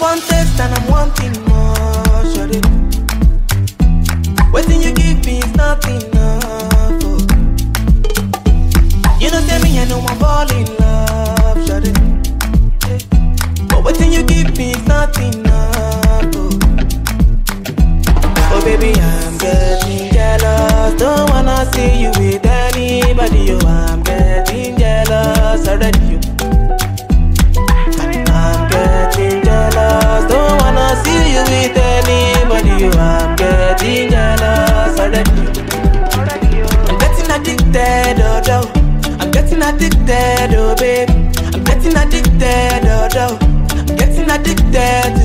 one taste and I'm wanting more, shawty. Waiting you give me is not enough. Oh. You know, say me, I know I'm fall in love. Yeah. But waiting you give me is not enough. Oh. oh, baby, I'm getting jealous. Don't wanna see you with addicted, oh, baby. I'm getting addicted, oh, oh. I'm getting addicted